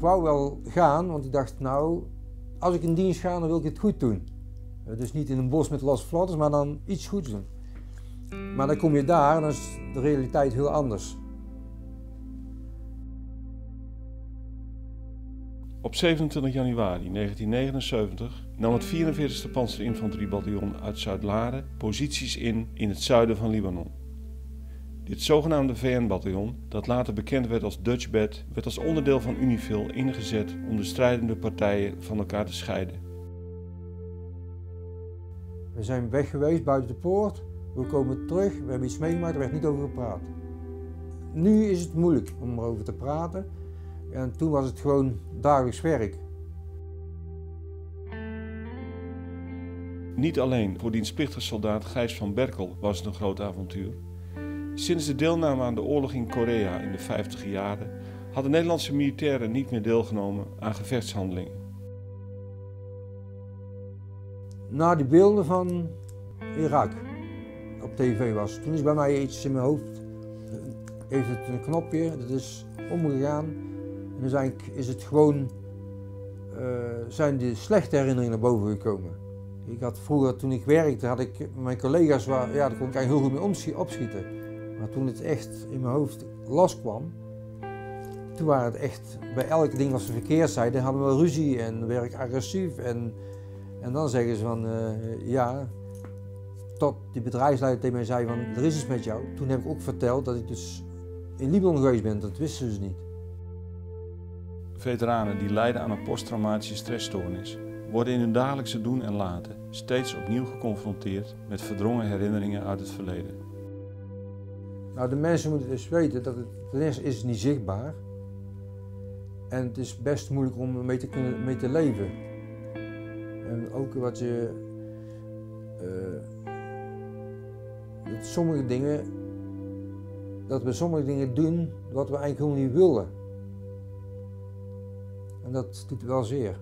wou wel gaan, want ik dacht, nou, als ik in dienst ga, dan wil ik het goed doen. Eh, dus niet in een bos met losse fladders, maar dan iets goeds doen. Maar dan kom je daar en dan is de realiteit heel anders. Op 27 januari 1979 nam het 44e Panzerinfanteriebataljon uit Zuid-Laren posities in in het zuiden van Libanon. Dit zogenaamde VN-bataljon, dat later bekend werd als Dutch Bed, werd als onderdeel van Unifil ingezet om de strijdende partijen van elkaar te scheiden. We zijn weg geweest buiten de poort, we komen terug, we hebben iets meegemaakt, er werd niet over gepraat. Nu is het moeilijk om erover te praten en toen was het gewoon dagelijks werk. Niet alleen voor dienstplichtige soldaat Gijs van Berkel was het een groot avontuur. Sinds de deelname aan de oorlog in Korea in de 50 jaren hadden Nederlandse militairen niet meer deelgenomen aan gevechtshandelingen. Na die beelden van Irak op tv was, toen is bij mij iets in mijn hoofd, heeft het een knopje, dat is omgegaan. En dus eigenlijk is het gewoon, uh, zijn de slechte herinneringen naar boven gekomen. Ik had vroeger, toen ik werkte, had ik mijn collega's, waar, ja, daar kon ik eigenlijk heel goed mee opschieten. Maar toen het echt in mijn hoofd last kwam, toen waren het echt, bij elke ding wat ze verkeerd zeiden, hadden we ruzie en werd ik agressief. En, en dan zeggen ze van, uh, ja, tot die bedrijfsleider tegen mij zei van, er is iets met jou. Toen heb ik ook verteld dat ik dus in Libanon geweest ben, dat wisten ze dus niet. Veteranen die lijden aan een posttraumatische stressstoornis worden in hun dagelijkse doen en laten steeds opnieuw geconfronteerd met verdrongen herinneringen uit het verleden. Nou, de mensen moeten dus weten dat het ten is niet zichtbaar en het is best moeilijk om mee te, kunnen, mee te leven. En ook wat je. Uh, dat sommige dingen. dat we sommige dingen doen wat we eigenlijk helemaal niet willen. En dat doet wel zeer.